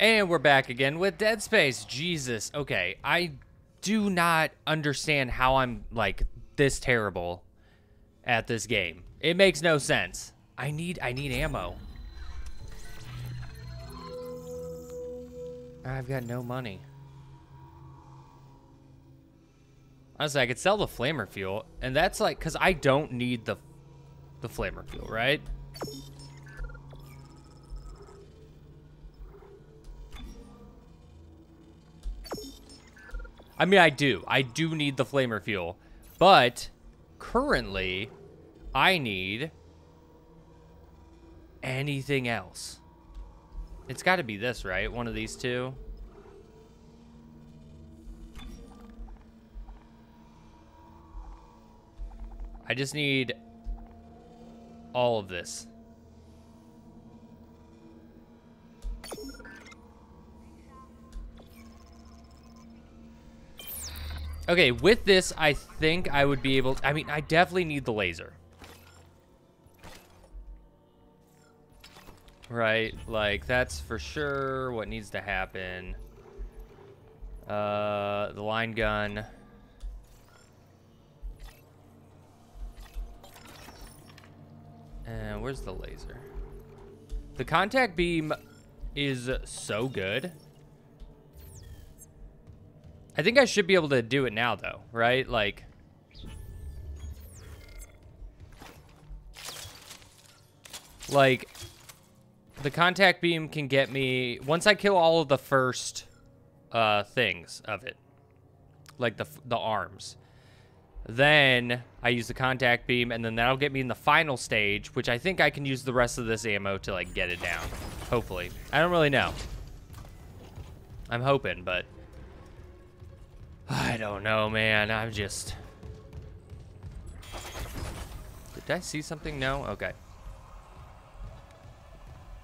And we're back again with Dead Space. Jesus. Okay, I do not understand how I'm like this terrible at this game. It makes no sense. I need I need ammo. I've got no money. Honestly, I could sell the flamer fuel, and that's like because I don't need the the flamer fuel, right? I mean, I do. I do need the flamer fuel. But currently, I need anything else. It's got to be this, right? One of these two. I just need all of this. Okay, with this, I think I would be able to, I mean, I definitely need the laser. Right, like, that's for sure what needs to happen. Uh, the line gun. And where's the laser? The contact beam is so good. I think I should be able to do it now, though, right? Like... Like, the contact beam can get me... Once I kill all of the first uh, things of it, like the, the arms, then I use the contact beam, and then that'll get me in the final stage, which I think I can use the rest of this ammo to, like, get it down. Hopefully. I don't really know. I'm hoping, but... I don't know, man. I'm just... Did I see something? No? Okay.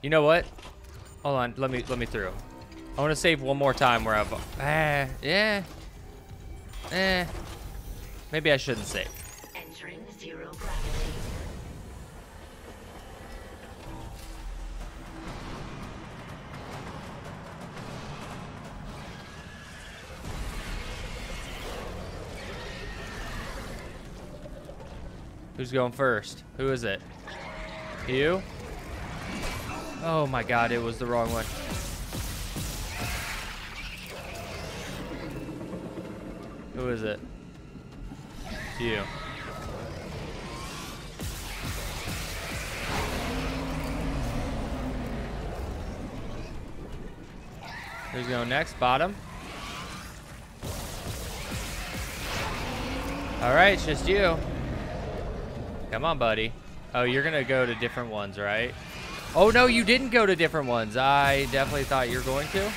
You know what? Hold on. Let me let me through. I want to save one more time where I've... Eh, yeah. Eh. Maybe I shouldn't save. Who's going first? Who is it? You? Oh my god, it was the wrong one. Who is it? It's you. Who's going next? Bottom? Alright, it's just you. Come on, buddy. Oh, you're gonna go to different ones, right? Oh, no, you didn't go to different ones. I definitely thought you were going to.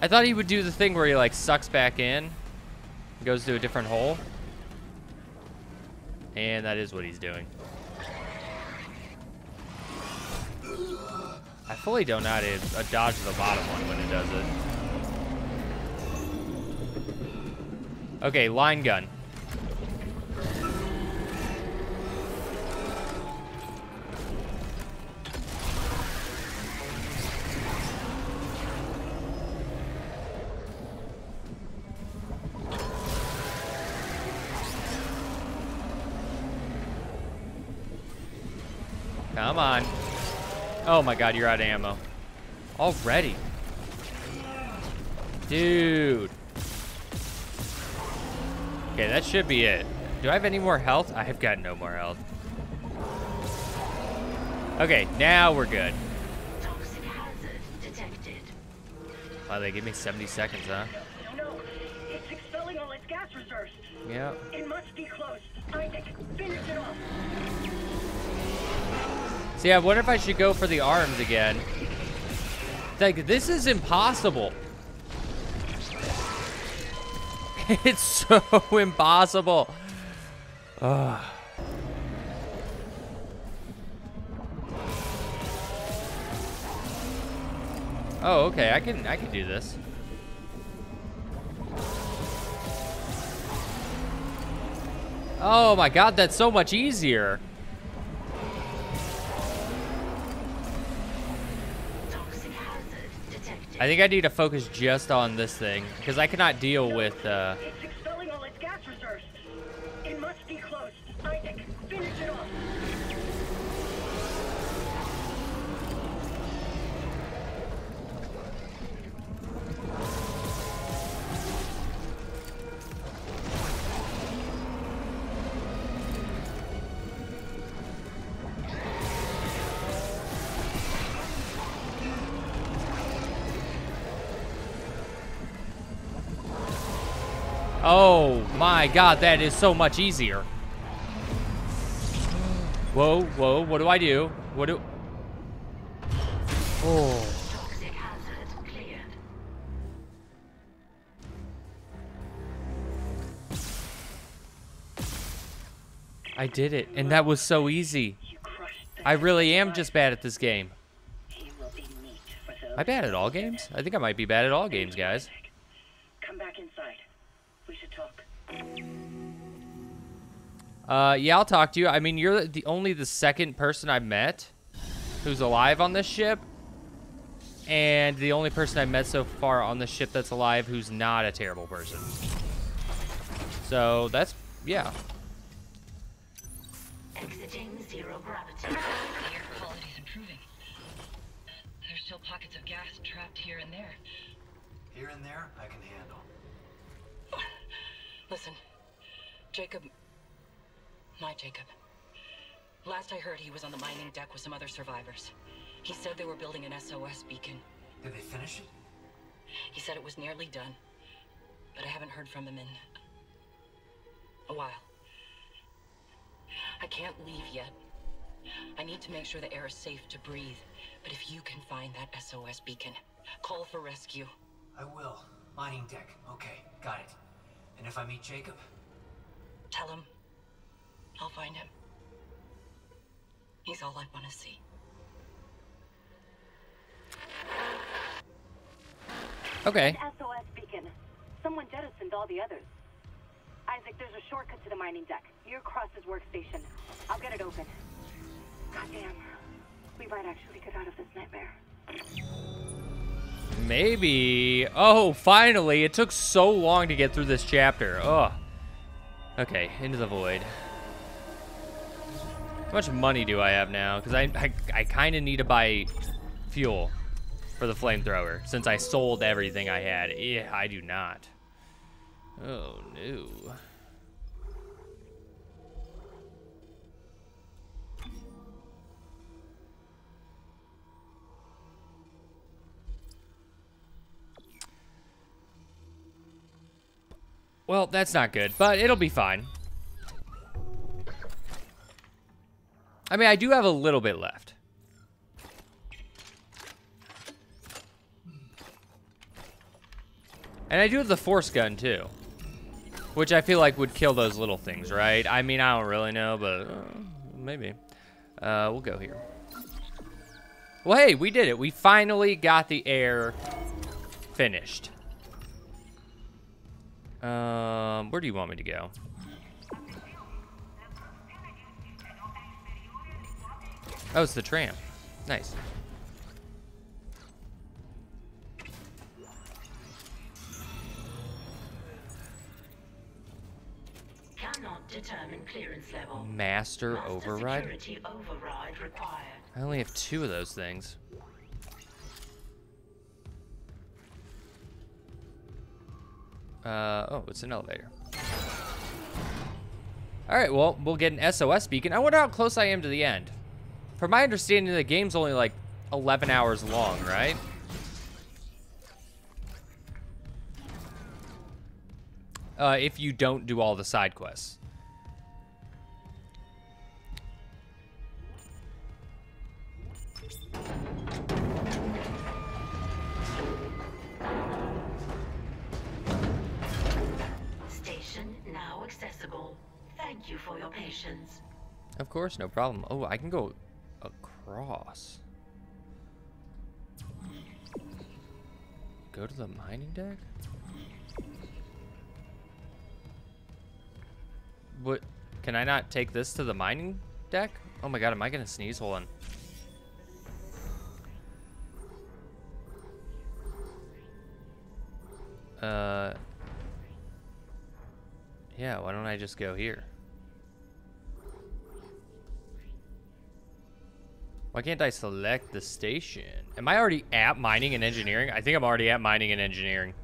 I thought he would do the thing where he, like, sucks back in. Goes to a different hole. And that is what he's doing. I fully don't know how to uh, dodge the bottom one when it does it. Okay, line gun. Come on. Oh my god, you're out of ammo. Already. Dude. Okay, that should be it. Do I have any more health? I have got no more health. Okay, now we're good. Toxic. Wow, they give me 70 seconds, huh? No, it's expelling all its gas reserves. Yeah. It must be close. Isaac, finish it off. See, I wonder if I should go for the arms again. Like, this is impossible. It's so impossible. Ugh. Oh, okay. I can I can do this. Oh my god, that's so much easier. I think I need to focus just on this thing because I cannot deal with. Uh, oh my god, that is so much easier. Whoa, whoa, what do I do? What do. Oh. I did it, and that was so easy. I really am just bad at this game. Am I bad at all games? I think I might be bad at all games, guys. Isaac, Come back inside. We should talk. Uh, yeah, I'll talk to you. I mean, you're the only the second person I've met who's alive on this ship, and the only person I've met so far on the ship that's alive who's not a terrible person. So that's yeah. Exiting zero gravity. Listen, Jacob. My Jacob. Last I heard, he was on the mining deck with some other survivors. He said they were building an SOS beacon. Did they finish it? He said it was nearly done, but I haven't heard from him in a while. I can't leave yet. I need to make sure the air is safe to breathe. But if you can find that SOS beacon, call for rescue. I will. Mining deck. Okay, got it. And if I meet Jacob? Tell him I'll find him. He's all I want to see. Okay. SOS beacon. Someone jettisoned all the others. Isaac, there's a shortcut to the mining deck. Near Cross's workstation. I'll get it open. Goddamn. We might actually get out of this nightmare. Maybe. Oh, finally! It took so long to get through this chapter. Oh. Okay, into the void. How much money do I have now? Because I, I, I kind of need to buy fuel for the flamethrower since I sold everything I had. Yeah, I do not. Oh, no. Well, that's not good, but it'll be fine. I mean, I do have a little bit left. And I do have the force gun too. Which I feel like would kill those little things, right? I mean, I don't really know, but uh, maybe. Uh, we'll go here. Well, hey, we did it. We finally got the air finished. Um, where do you want me to go? Oh, it's the tram. Nice. Cannot determine clearance level. Master Master override? Override required. I only have two of those things. Uh, oh, it's an elevator. All right, well, we'll get an SOS beacon. I wonder how close I am to the end. From my understanding, the game's only like 11 hours long, right? Uh, if you don't do all the side quests. Thank you for your patience. Of course, no problem. Oh, I can go across. Go to the mining deck? What? Can I not take this to the mining deck? Oh my god, am I gonna sneeze? Hold on. Uh, yeah, why don't I just go here? Why can't I select the station? Am I already at mining and engineering? I think I'm already at mining and engineering.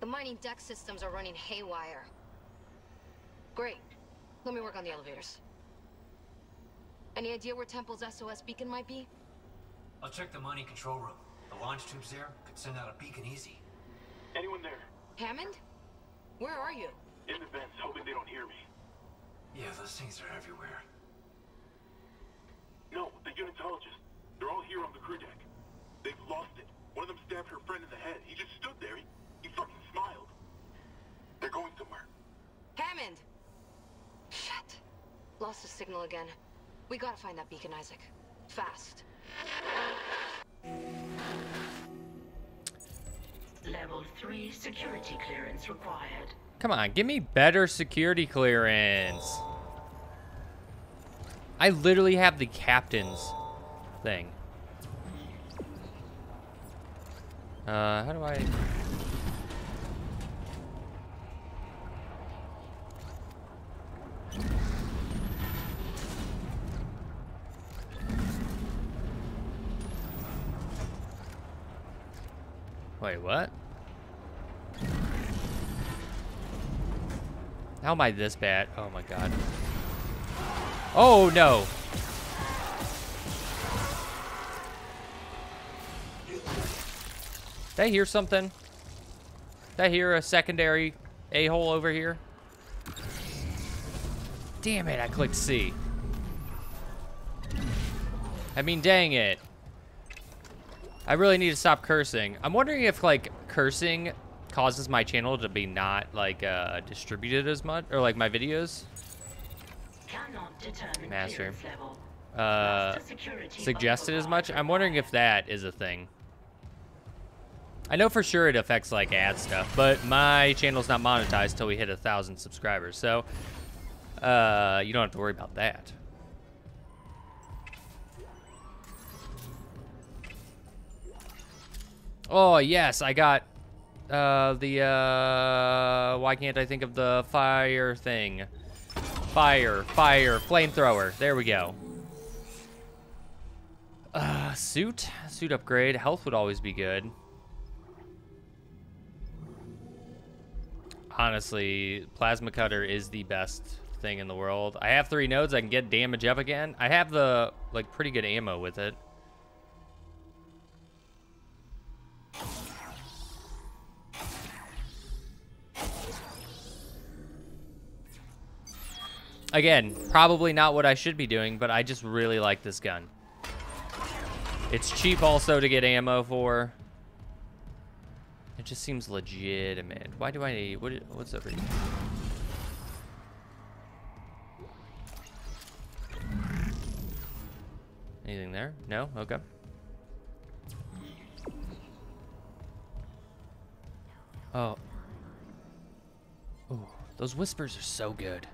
The mining deck systems are running haywire. Great. Let me work on the elevators. Any idea where Temple's SOS beacon might be? I'll check the mining control room. The launch tubes there could send out a beacon easy. Anyone there? Hammond? Where are you? In the vents, hoping they don't hear me. Yeah, those things are everywhere. No, the unitologists. They're all here on the crew deck. They've lost it. One of them stabbed her friend in the head. He just stood there. He, he fucking smiled. They're going somewhere. Hammond! Shit. Lost the signal again. We gotta find that beacon, Isaac. Fast. Level 3 security clearance required. Come on, give me better security clearance. I literally have the captain's thing. Uh, how do I... Wait, what? How am I this bad? Oh my god. Oh no! Did I hear something? Did I hear a secondary a-hole over here? Damn it, I clicked C. I mean, dang it. I really need to stop cursing. I'm wondering if, like, cursing causes my channel to be not, like, uh, distributed as much, or, like, my videos. Master. Uh, suggested as much. I'm wondering if that is a thing. I know for sure it affects like ad stuff, but my channel's not monetized till we hit a thousand subscribers, so uh, you don't have to worry about that. Oh yes, I got uh, the uh, why can't I think of the fire thing? Fire, fire, flamethrower. There we go. Uh, suit, suit upgrade. Health would always be good. Honestly, plasma cutter is the best thing in the world. I have three nodes. I can get damage up again. I have the like pretty good ammo with it. Again, probably not what I should be doing, but I just really like this gun. It's cheap also to get ammo for. It just seems legitimate. Why do I need, what, what's over here? Anything there? No? Okay. Oh. Ooh, those whispers are so good.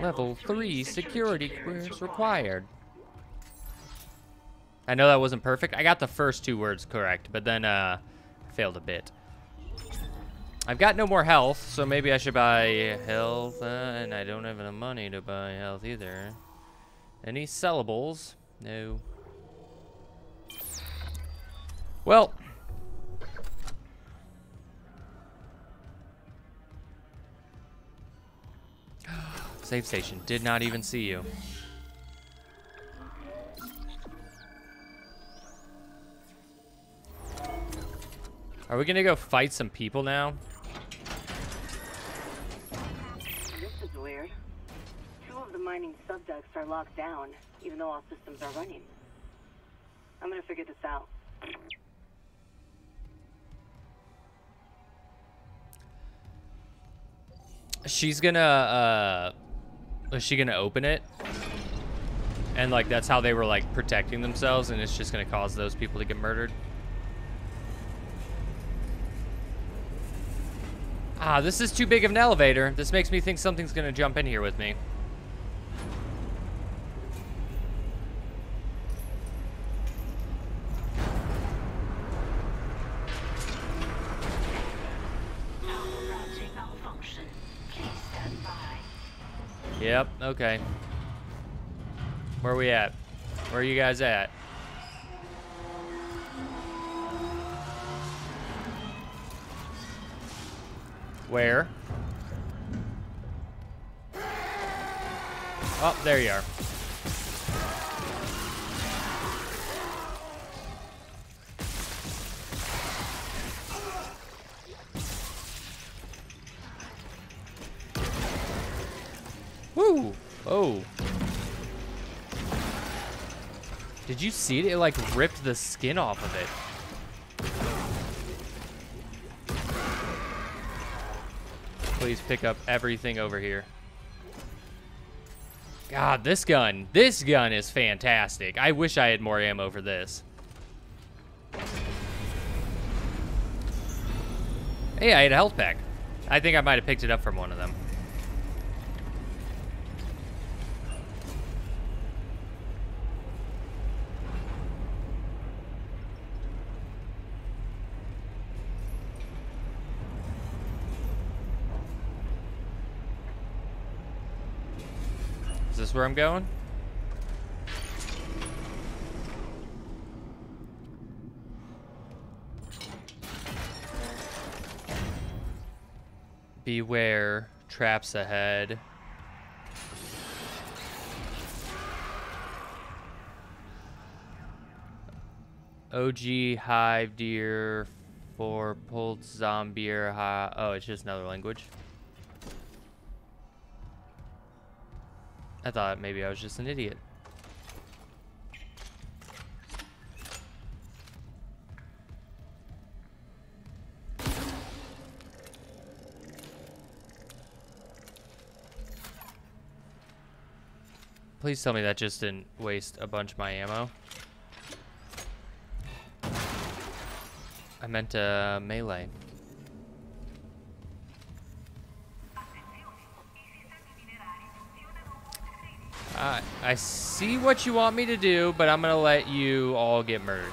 Level 3 security clearance required. I know that wasn't perfect. I got the first two words correct, but then uh, failed a bit. I've got no more health, so maybe I should buy health, uh, and I don't have enough money to buy health either. Any sellables? No. Well. Save station. Did not even see you. Are we gonna go fight some people now? This is weird. Two of the mining subdecks are locked down, even though all systems are running. I'm gonna figure this out. She's gonna, uh, is she gonna open it? And like that's how they were like protecting themselves and it's just gonna cause those people to get murdered. Ah, this is too big of an elevator. This makes me think something's gonna jump in here with me. Yep, okay. Where are we at? Where are you guys at? Where? Oh, there you are. Did you see it? It like ripped the skin off of it. Please pick up everything over here. God, this gun, this gun is fantastic. I wish I had more ammo for this. Hey, I had a health pack. I think I might have picked it up from one of them. This where I'm going? Beware, traps ahead. OG hive deer for pulled zombie oh it's just another language. I thought maybe I was just an idiot. Please tell me that just didn't waste a bunch of my ammo. I meant uh, melee. I, see what you want me to do, but I'm gonna let you all get murdered.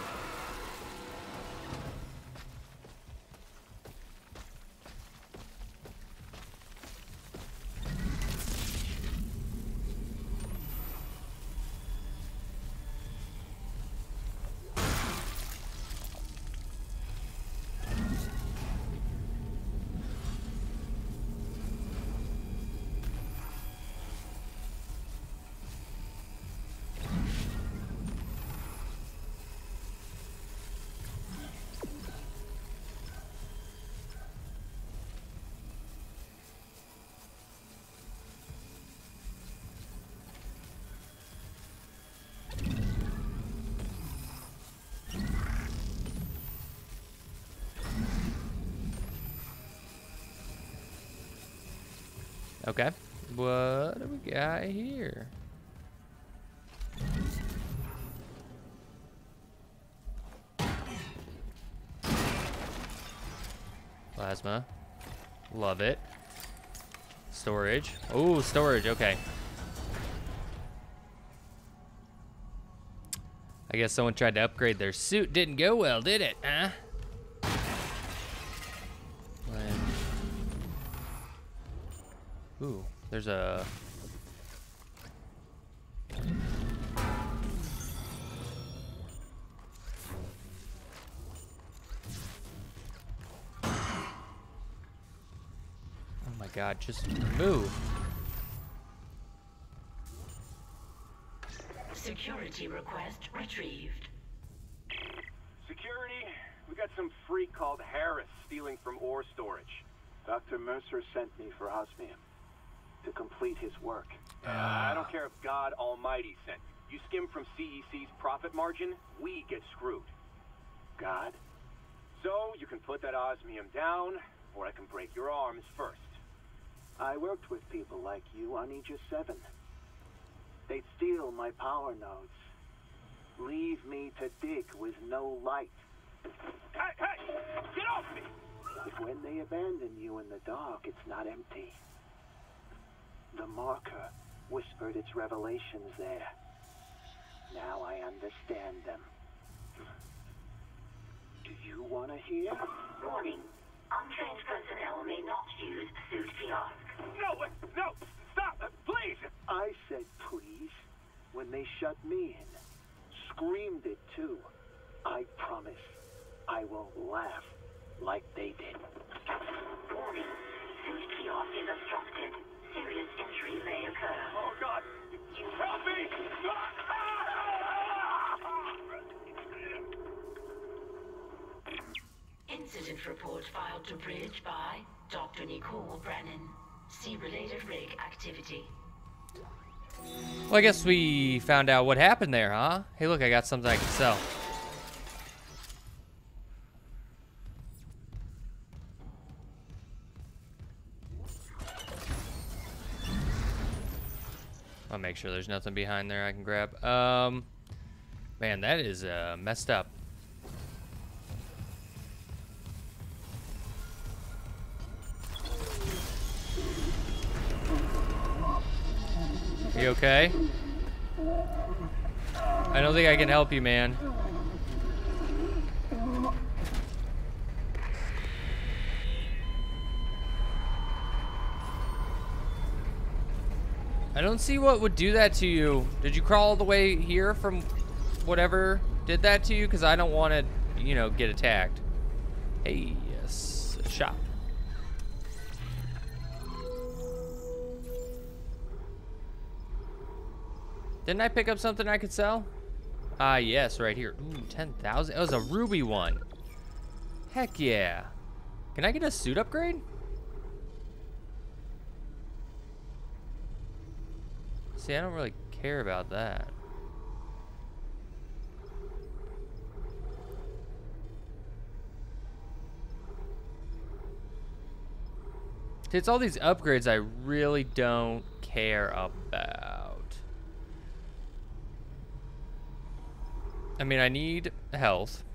Okay. What do we got here? Plasma. Love it. Storage. Oh, storage. Okay. I guess someone tried to upgrade their suit. Didn't go well, did it? Huh? There's a... Oh my god, just move. Security request retrieved. Security, we got some freak called Harris stealing from ore storage. Dr. Mercer sent me for osmium to complete his work. Uh, I don't care if God Almighty sent you. You skim from CEC's profit margin, we get screwed. God? So, you can put that osmium down, or I can break your arms first. I worked with people like you on Aegis 7. They'd steal my power nodes. Leave me to dig with no light. Hey, hey! Get off me! But when they abandon you in the dark, it's not empty. The marker whispered its revelations there. Now I understand them. Do you want to hear? Warning. Untrained personnel may not use suit kiosk. No, no, stop, uh, please. I said please when they shut me in. Screamed it too. I promise I will laugh like they did. Warning. Suit kiosk is obstructed. Serious injury may occur. Oh God, help me! Incident report filed to Bridge by Dr. Nicole Brennan. See related rig activity. Well, I guess we found out what happened there, huh? Hey, look, I got something I can sell. Make sure there's nothing behind there I can grab. Um, man, that is uh, messed up. You okay? I don't think I can help you, man. I don't see what would do that to you. Did you crawl all the way here from whatever did that to you? Because I don't want to, you know, get attacked. Hey, yes, shop. Didn't I pick up something I could sell? Ah, yes, right here. Ooh, 10,000. It was a ruby one. Heck yeah. Can I get a suit upgrade? See, I don't really care about that. It's all these upgrades I really don't care about. I mean, I need health.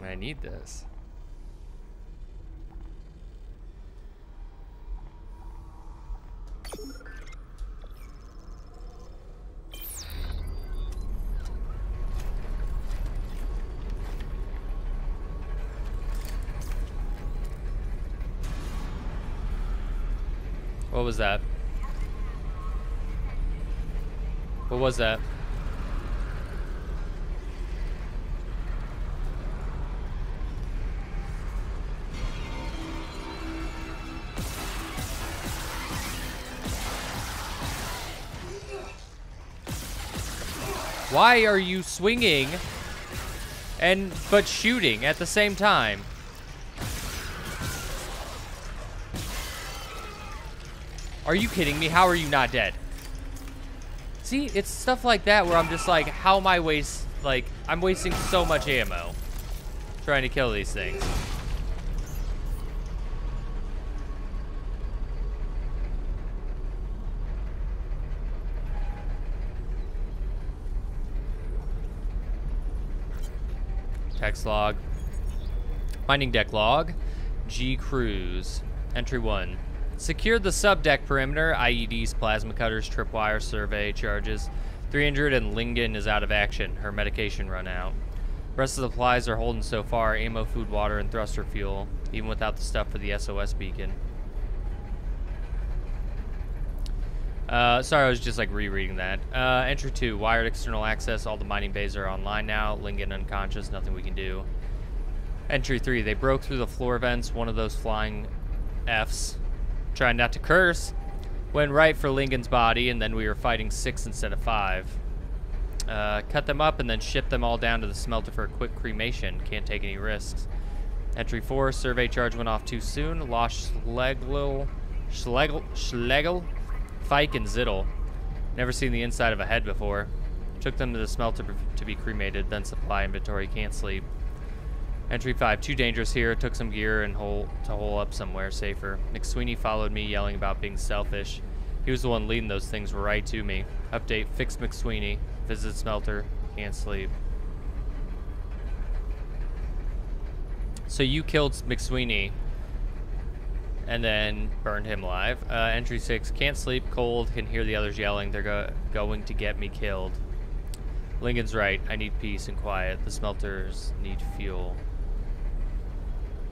I need this. What was that? What was that? Why are you swinging and but shooting at the same time? Are you kidding me? How are you not dead? See, it's stuff like that where I'm just like, how am I waste, like, I'm wasting so much ammo trying to kill these things. Text log. Mining deck log. G Cruise. Entry 1. Secured the subdeck perimeter, IEDs, plasma cutters, tripwire, survey charges. 300 and Lingen is out of action. Her medication run out. Rest of the supplies are holding so far. Ammo, food, water, and thruster fuel. Even without the stuff for the SOS beacon. Uh, sorry, I was just like rereading that. Uh, entry 2, wired external access. All the mining bays are online now. Lingen unconscious, nothing we can do. Entry 3, they broke through the floor vents. One of those flying Fs. Trying not to curse. Went right for Lingen's body, and then we were fighting six instead of five. Uh, cut them up and then ship them all down to the smelter for a quick cremation. Can't take any risks. Entry 4, survey charge went off too soon. Lost Schlegel, Schlegel, Schlegel, Fike, and Zittel. Never seen the inside of a head before. Took them to the smelter to be cremated, then supply inventory. Can't sleep. Entry 5, too dangerous here. Took some gear and hole to hole up somewhere safer. McSweeney followed me, yelling about being selfish. He was the one leading those things right to me. Update, fix McSweeney. Visit smelter, can't sleep. So you killed McSweeney and then burned him alive. Uh, entry 6, can't sleep, cold, can hear the others yelling. They're go going to get me killed. Lincoln's right. I need peace and quiet. The smelters need fuel.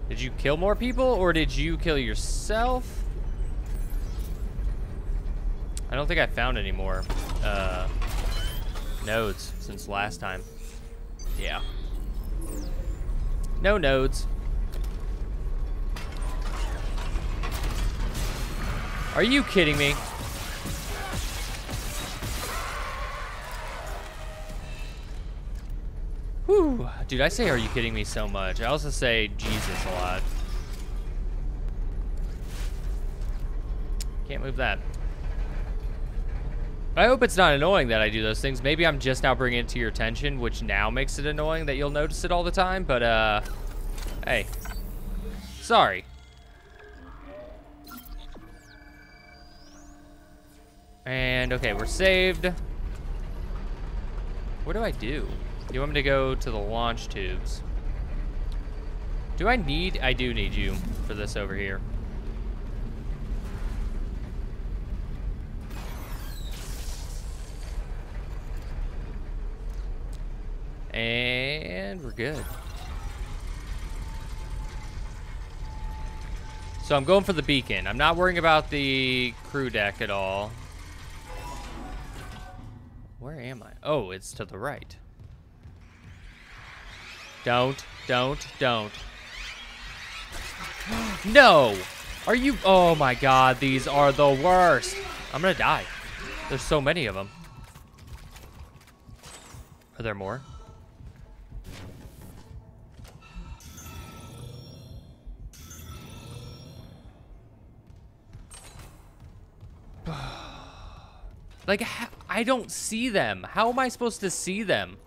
Did you kill more people or did you kill yourself? I don't think I found any more uh, nodes since last time. Yeah. No nodes. Are you kidding me? Whew. Dude, I say are you kidding me so much. I also say Jesus a lot. Can't move that. I hope it's not annoying that I do those things. Maybe I'm just now bringing it to your attention, which now makes it annoying that you'll notice it all the time, but, uh, hey. Sorry. And, okay, we're saved. What do I do? You want me to go to the launch tubes? Do I need, I do need you for this over here. And we're good. So I'm going for the beacon. I'm not worrying about the crew deck at all. Am I? Oh, it's to the right. Don't, don't, don't. no! Are you? Oh my god, these are the worst. I'm gonna die. There's so many of them. Are there more? Like, I don't see them. How am I supposed to see them?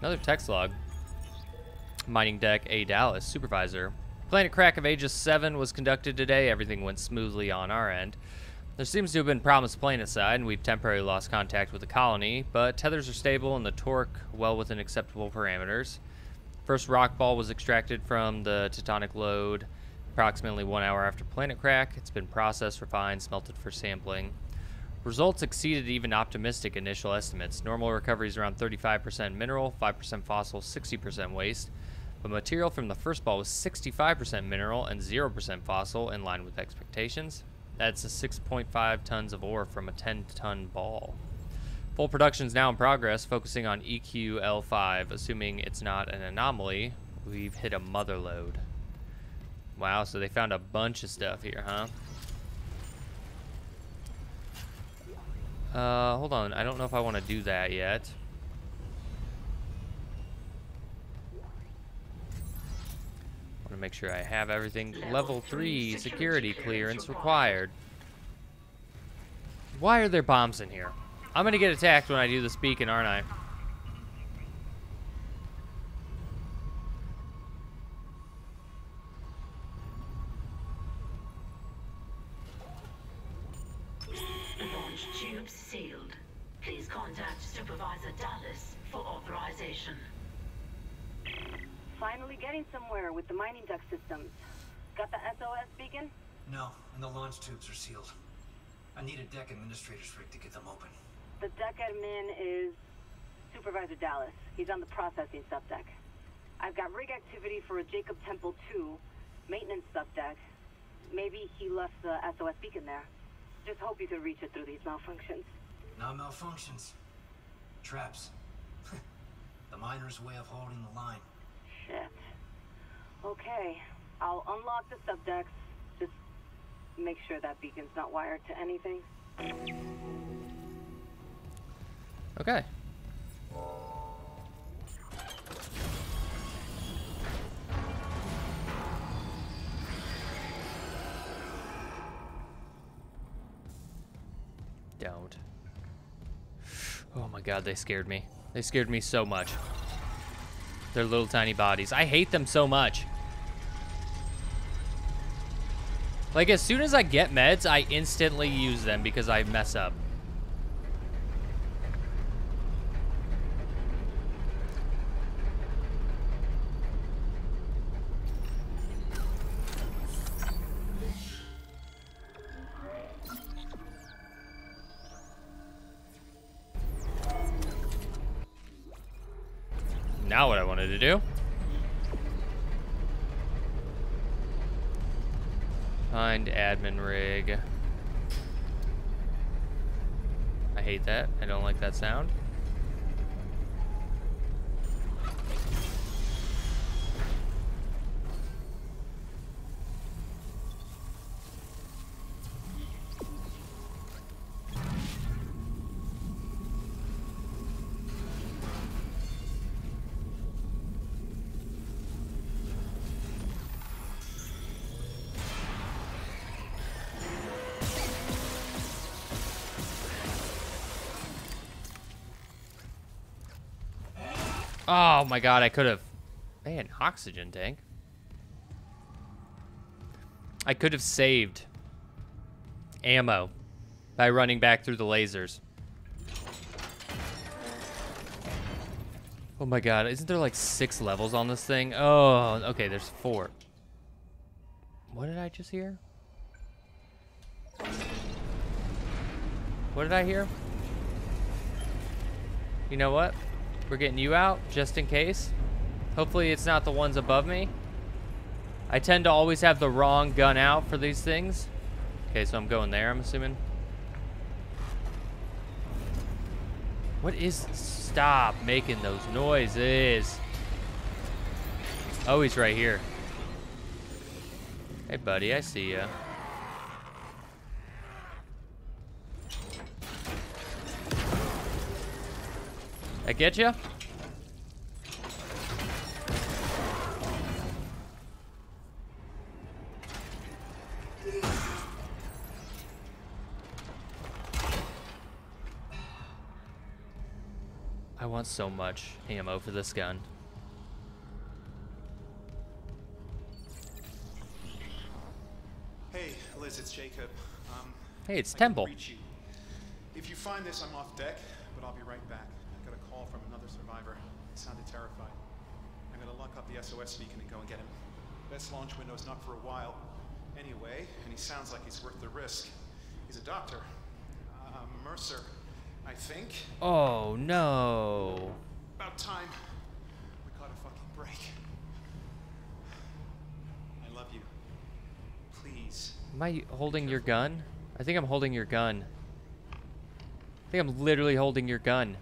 Another text log. Mining deck A Dallas, supervisor. Planet crack of Aegis 7 was conducted today. Everything went smoothly on our end. There seems to have been problems planet side, and we've temporarily lost contact with the colony, but tethers are stable and the torque well within acceptable parameters. First rock ball was extracted from the tectonic load approximately one hour after planet crack. It's been processed, refined, smelted for sampling. Results exceeded even optimistic initial estimates. Normal recovery is around 35% mineral, 5% fossil, 60% waste. But material from the first ball was 65% mineral and 0% fossil, in line with expectations. That's a 6.5 tons of ore from a 10 ton ball. Full production is now in progress, focusing on EQL5. Assuming it's not an anomaly, we've hit a mother load. Wow, so they found a bunch of stuff here, huh? Uh, hold on. I don't know if I want to do that yet. To make sure I have everything. Level, Level 3 security, clearance required. Why are there bombs in here? I'm going to get attacked when I do this beacon, aren't I? Getting somewhere with the mining duct systems. Got the SOS beacon? No, and the launch tubes are sealed. I need a deck administrator's rig to get them open. The deck admin is Supervisor Dallas. He's on the processing subdeck. I've got rig activity for a Jacob Temple 2 maintenance subdeck. Maybe he left the SOS beacon there. Just hope you can reach it through these malfunctions. Not malfunctions. Traps. the miner's way of holding the line. Shit. Okay, I'll unlock the subdecks. Just make sure that beacon's not wired to anything. Okay. Don't. Oh my god, they scared me. They scared me so much. Their little tiny bodies. I hate them so much. Like, as soon as I get meds, I instantly use them because I mess up. Now what I wanted to do. Find admin rig. I hate that. I don't like that sound. Oh my god, I could have... Man, oxygen tank. I could have saved ammo by running back through the lasers. Oh my god, isn't there like six levels on this thing? Oh, okay, there's four. What did I just hear? What did I hear? You know what? We're getting you out, just in case. Hopefully it's not the ones above me. I tend to always have the wrong gun out for these things. Okay, so I'm going there, I'm assuming. What is... Stop making those noises. Oh, he's right here. Hey, buddy, I see ya. I get you? I want so much ammo for this gun. Hey, Liz, it's Jacob. Um, hey, it's I Temple. you. If you find this, I'm off deck, but I'll be right back. I got a call from another Sounded terrified. I'm gonna lock up the SOS beacon and go and get him. Best launch window's not for a while. Anyway, and he sounds like he's worth the risk. He's a doctor. Uh, Mercer, I think. Oh, no. About time. We caught a fucking break. I love you. Please. Am I holding your gun? I think I'm holding your gun. I think I'm literally holding your gun.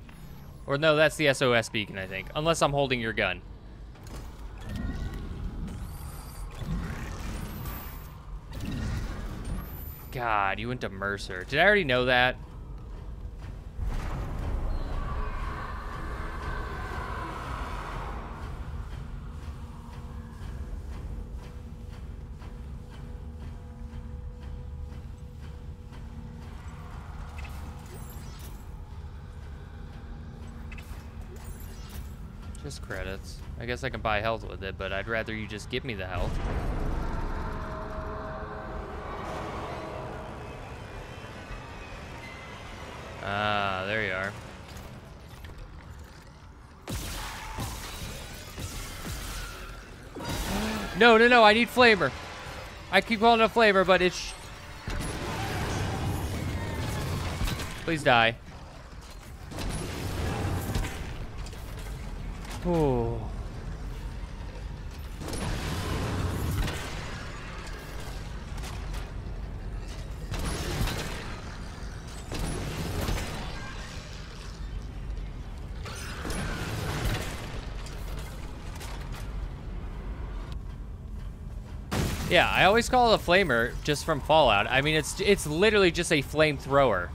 Or no, that's the SOS beacon, I think. Unless I'm holding your gun. God, you went to Mercer. Did I already know that? I guess I can buy health with it, but I'd rather you just give me the health. Ah, there you are. No, no, no, I need flavor. I keep calling it a flamer, but it's... Please die. Oh. Yeah, I always call it a flamer just from Fallout. I mean, it's it's literally just a flamethrower.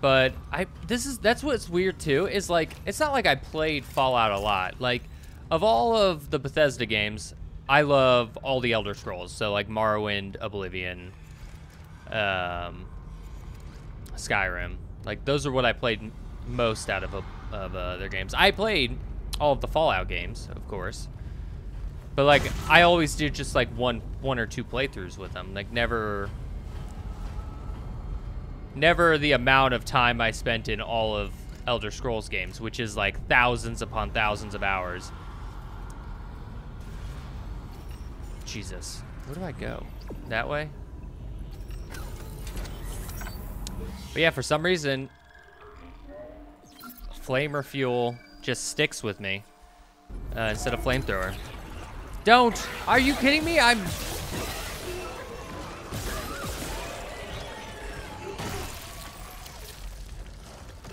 But I this is that's what's weird too is like it's not like I played Fallout a lot. Like of all of the Bethesda games, I love all the Elder Scrolls. So like Morrowind, Oblivion, um, Skyrim. Like those are what I played most out of, a, of uh, their games. I played all of the Fallout games, of course. But like I always did just like one one or two playthroughs with them. Like never never the amount of time I spent in all of Elder Scrolls games, which is like thousands upon thousands of hours. Jesus. Where do I go? That way? But yeah, for some reason, flame or fuel just sticks with me uh, instead of flamethrower. Don't! Are you kidding me? I'm...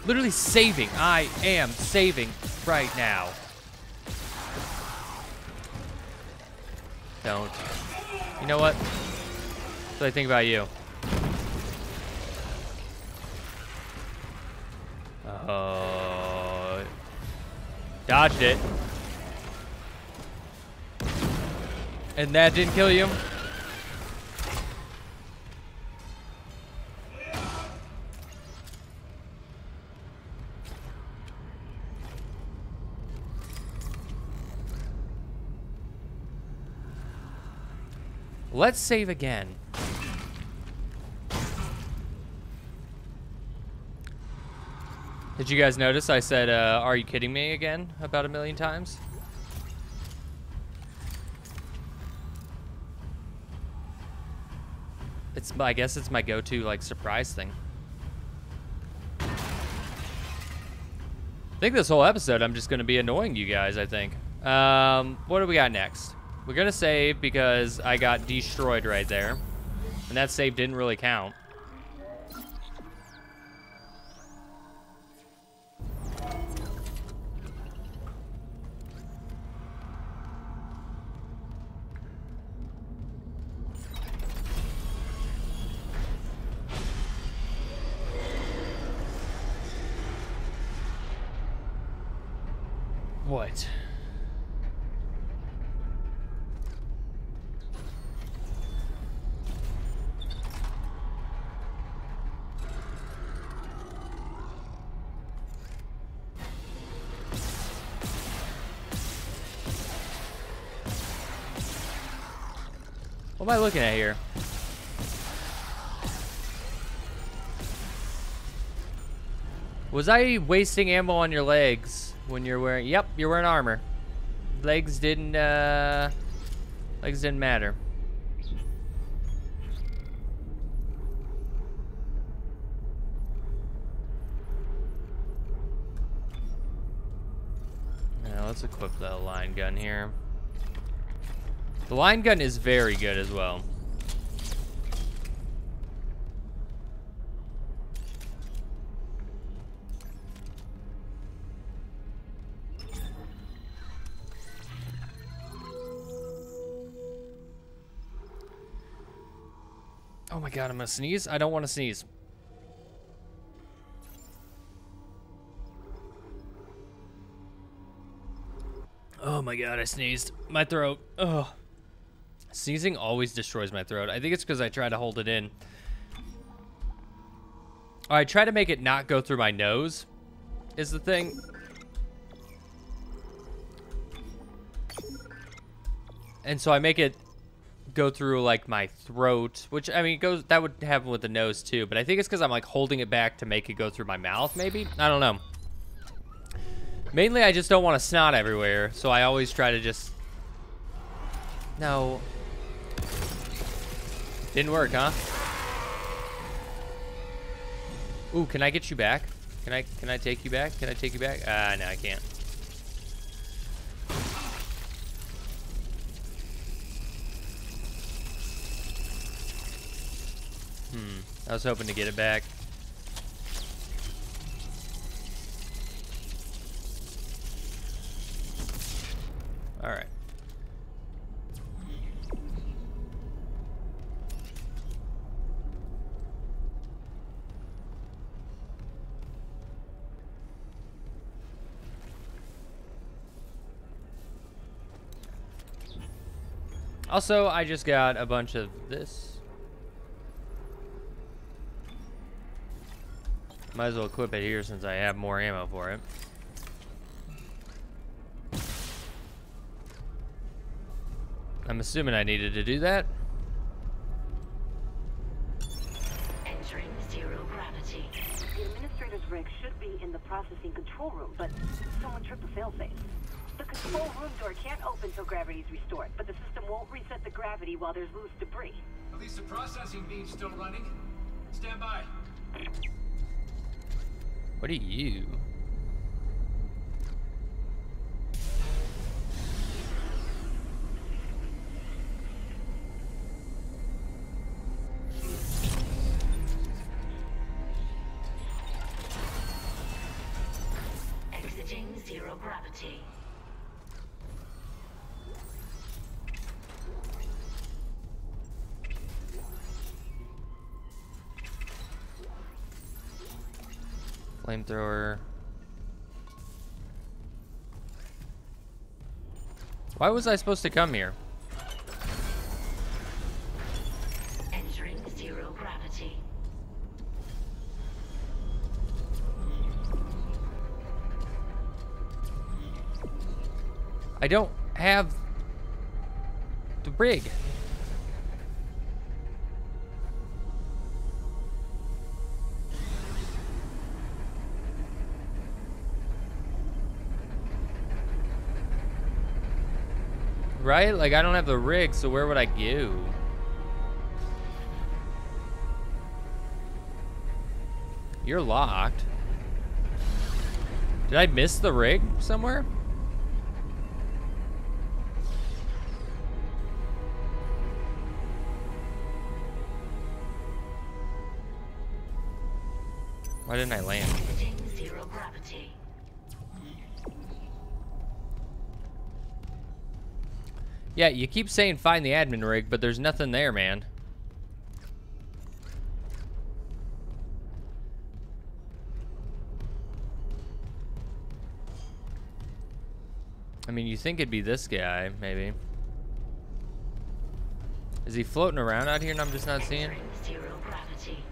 Literally saving. I am saving right now. Don't. You know what? What do I think about you? Oh. Dodged it. And that didn't kill you? Let's save again. Did you guys notice I said, uh, are you kidding me again about a million times? It's, I guess it's my go-to, like, surprise thing. I think this whole episode I'm just going to be annoying you guys, I think. Um, what do we got next? We're going to save because I got destroyed right there. And that save didn't really count. What? What am I looking at here? Was I wasting ammo on your legs when you're wearing... Yep, you're wearing armor. Legs didn't, uh... Legs didn't matter. Now let's equip the line gun here. The line gun is very good as well. God, I'm gonna sneeze? I don't want to sneeze. Oh my god, I sneezed. My throat. Ugh. Sneezing always destroys my throat. I think it's because I try to hold it in. Or I try to make it not go through my nose, is the thing. And so I make it go through like my throat, which I mean it goes that would happen with the nose too, but I think it's because I'm like holding it back to make it go through my mouth, maybe? I don't know. Mainly I just don't want to snot everywhere, so I always try to just No. Didn't work, huh? Ooh, can I get you back? Can I can I take you back? Can I take you back? Ah, uh, no, I can't. I was hoping to get it back. All right. Also, I just got a bunch of this. Might as well equip it here since I have more ammo for it. I'm assuming I needed to do that. Entering zero gravity. The administrator's rig should be in the processing control room, but someone tripped the failsafe. The control room door can't open till gravity's restored, but the system won't reset the gravity while there's loose debris. At least the processing beam's still running. Stand by. What are you? Flamethrower. Why was I supposed to come here? Entering zero gravity. I don't have the rig. Right? Like, I don't have the rig, so where would I go? You're locked. Did I miss the rig somewhere? Why didn't I land? Yeah, you keep saying find the admin rig, but there's nothing there, man. I mean, you think it'd be this guy, maybe. Is he floating around out here and I'm just not seeing? Entering zero gravity.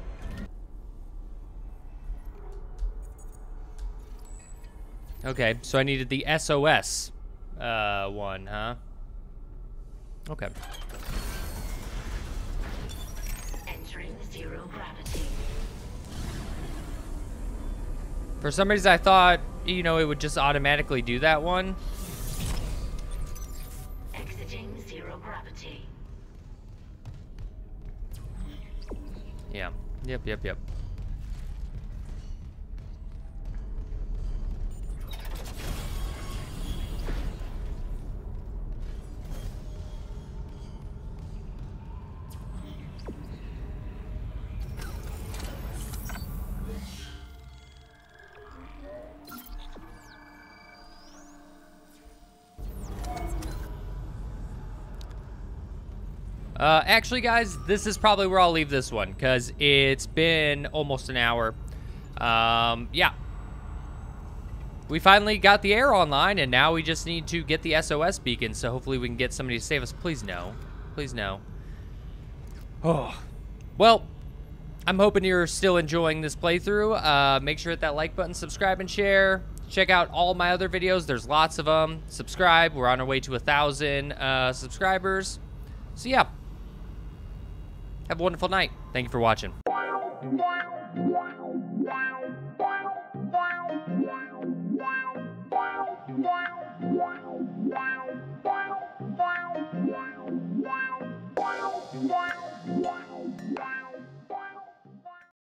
Okay, so I needed the SOS uh, one, huh? Okay. Entering zero gravity. For some reason, I thought, you know, it would just automatically do that one. Exiting zero gravity. Yeah. Yep, yep, yep. Actually, guys, this is probably where I'll leave this one because it's been almost an hour. Um, yeah. We finally got the air online, and now we just need to get the SOS beacon, so hopefully we can get somebody to save us. Please no. Please no. Oh. Well, I'm hoping you're still enjoying this playthrough. Uh, make sure to hit that like button, subscribe, and share. Check out all my other videos. There's lots of them. Subscribe. We're on our way to a thousand uh, subscribers. So yeah. Have a wonderful night. Thank you for watching.